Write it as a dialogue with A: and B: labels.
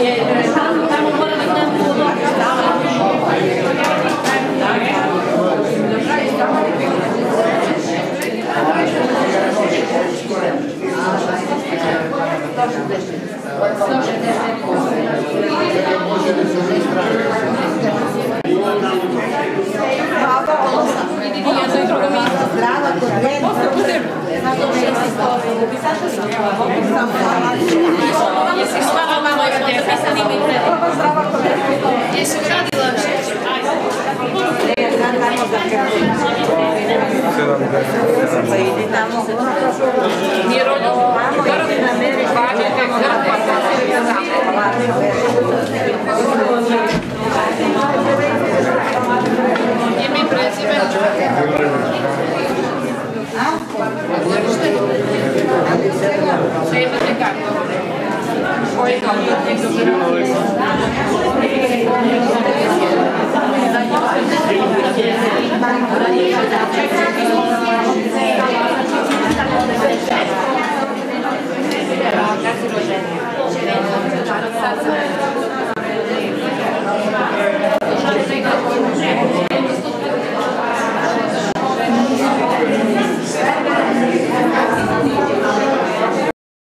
A: Jesi stvarno malo i Nije rođo, Sempre obrigado. Oi, Cláudia.